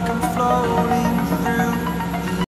like I'm floating